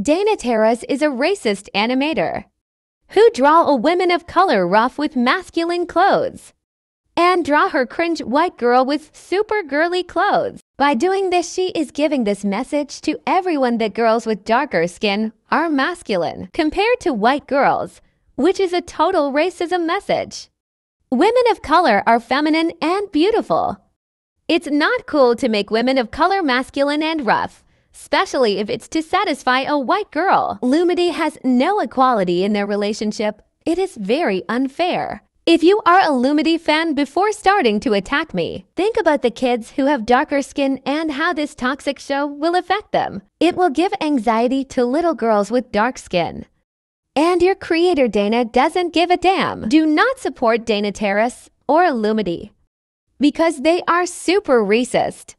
Dana Terrace is a racist animator who draw a women of color rough with masculine clothes and draw her cringe white girl with super girly clothes. By doing this, she is giving this message to everyone that girls with darker skin are masculine compared to white girls, which is a total racism message. Women of color are feminine and beautiful. It's not cool to make women of color masculine and rough, especially if it's to satisfy a white girl. Lumity has no equality in their relationship. It is very unfair. If you are a Lumity fan before starting to attack me, think about the kids who have darker skin and how this toxic show will affect them. It will give anxiety to little girls with dark skin. And your creator Dana doesn't give a damn. Do not support Dana Terrace or Lumity because they are super racist.